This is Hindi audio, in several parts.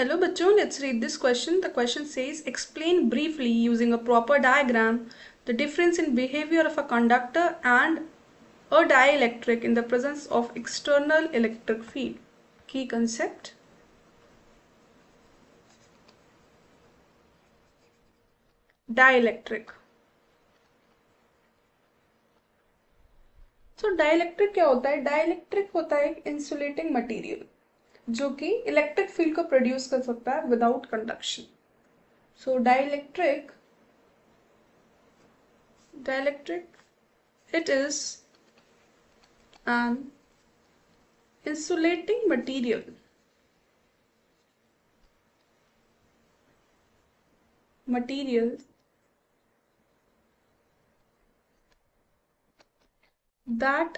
Hello bachcho, let's read this question. The question says explain briefly using a proper diagram the difference in behavior of a conductor and a dielectric in the presence of external electric field. Key concept. Dielectric. So dielectric क्या होता है Dielectric होता है एक insulating material. जो कि इलेक्ट्रिक फ़ील्ड को प्रोड्यूस कर सकता है without conduction so dielectric dielectric it is an insulating material material that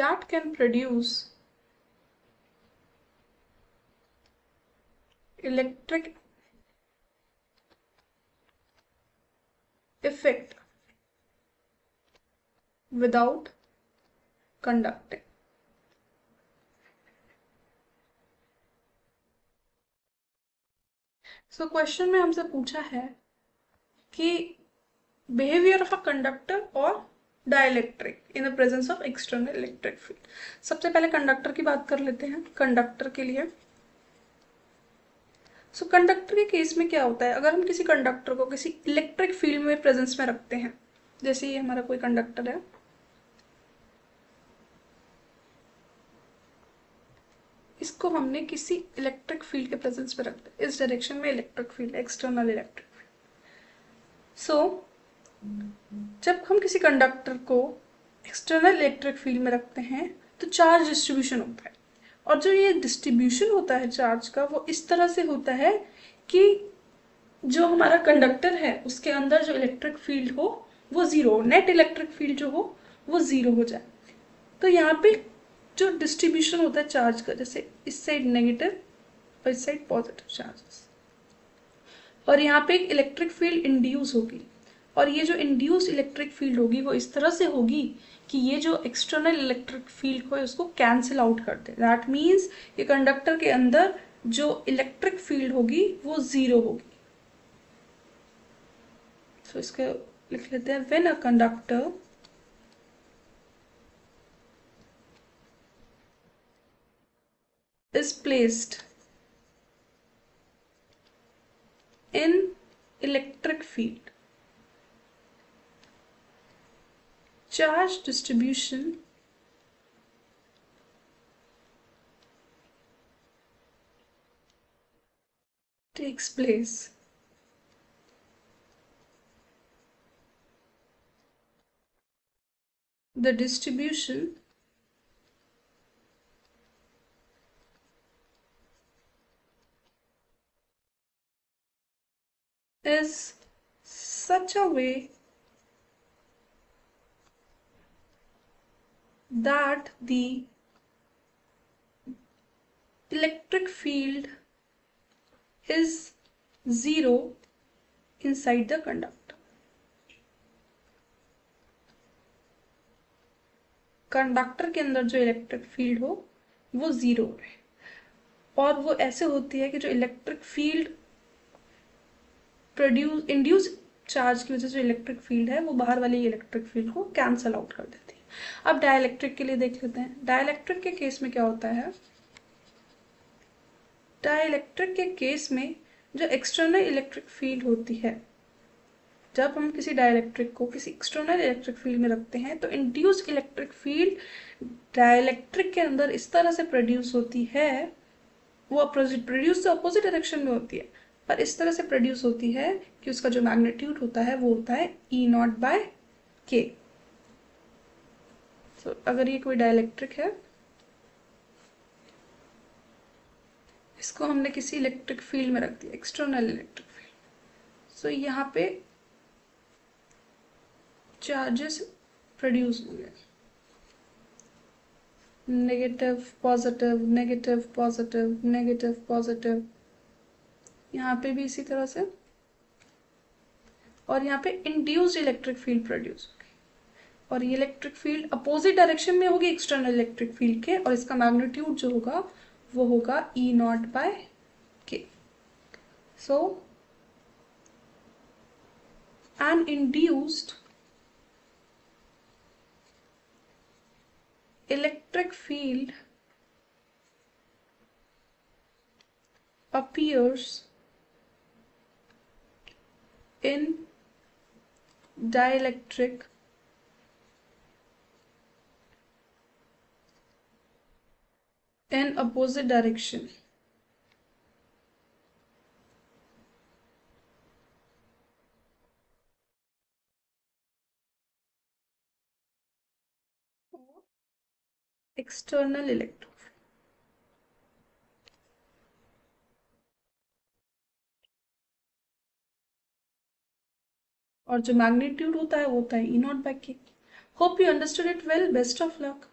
that can produce electric effect without conducting. So so, question में हमसे पूछा है कि बिहेवियर ऑफ़ अ कंडक्टर और dielectric in the presence of external electric field सबसे पहले कंडक्टर की बात कर लेते हैं। कंडक्टर के लिए। सो so, कंडक्टर के केस में क्या होता है? अगर हम किसी कंडक्टर को किसी इलेक्ट्रिक फ़ील्ड में प्रेजेंस में रखते हैं जैसे ये हमारा कोई कंडक्टर है। इसको हमने किसी इलेक्ट्रिक फ़ील्ड के प्रेजेंस में रखते इस डायरेक्शन में electric field external electric field so जब हम किसी कंडक्टर को एक्सटर्नल इलेक्ट्रिक फ़ील्ड में रखते हैं तो चार्ज डिस्ट्रीब्यूशन होता है। और जो ये डिस्ट्रीब्यूशन होता है चार्ज का, वो इस तरह से होता है कि जो हमारा कंडक्टर है, उसके अंदर जो इलेक्ट्रिक फ़ील्ड हो, वो ज़ीरो नेट इलेक्ट्रिक फ़ील्ड जो हो, वो ज़ीरो हो जाए। तो यहाँ पे जो डिस्ट्रीब्यूशन होता है चार्ज का, जैसे इस साइड नेगेटिव और इस साइड पॉजिटिव चार्जेस और यहाँ पे एक इलेक्ट्रिक फ़ील्ड इंड्यूस होगी। और ये जो इंड्यूस इलेक्ट्रिक फ़ील्ड होगी वो इस तरह से होगी कि ये जो एक्सटर्नल इलेक्ट्रिक फ़ील्ड को है उसको कैंसिल आउट कर दे। दैट मीन्स ये कंडक्टर के अंदर जो इलेक्ट्रिक फ़ील्ड होगी वो ज़ीरो होगी। तो so, इसके लिख लेते हैं when a conductor is placed in electric field charge distribution takes place. The distribution is such a way that the electric field is zero inside the conductor. Conductor के अंदर जो इलेक्ट्रिक फ़ील्ड हो, वो ज़ीरो है और वो ऐसे होती है कि जो electric field produce induce charge की वजह से जो इलेक्ट्रिक फ़ील्ड है, वो बाहर वाली इलेक्ट्रिक फ़ील्ड को कैंसल आउट कर देती है अब डायलैक्ट्रिक के लिए देख लेते हैं। डायलैक्ट्रिक के केस में क्या होता है? डायलैक्ट्रिक के केस में जो एक्सटर्नल इलेक्ट्रिक फ़ील्ड होती है, जब हम किसी डायलैक्ट्रिक को किसी एक्सटर्नल इलेक्ट्रिक फ़ील्ड में रखते हैं तो इंड्यूस इलेक्ट्रिक फ़ील्ड डायलैक्ट्रिक के अंदर इस तरह से प्रोड्यूस होती है, वो प्रोड्यूस तो अपोजिट डायरेक्शन में होती है। पर इस तरह से प्रोड्यूस होती है कि उसका जो मैग्नीट्यूड होता है, वो होता है E nought by K so, अगर ये कोई डायलैक्ट्रिक है इसको हमने किसी इलेक्ट्रिक फ़ील्ड में रख दिया एक्सटर्नल इलेक्ट्रिक फ़ील्ड सो यहाँ पे चार्जेस प्रोड्यूस हो गए. Negative positive negative positive negative positive यहाँ पे भी इसी तरह से. और यहाँ पे इंड्यूस्ड इलेक्ट्रिक फ़ील्ड प्रोड्यूस और ये इलेक्ट्रिक फ़ील्ड अपोजिट डायरेक्शन में होगी एक्सटर्नल इलेक्ट्रिक फ़ील्ड के, और इसका मैग्नीट्यूड जो होगा, वो होगा E nought by K so an induced electric field appears in dielectric in opposite direction. external electron. और जो मैग्नीट्यूड होता है, वो होता है E nought by K hope you understood it well best of luck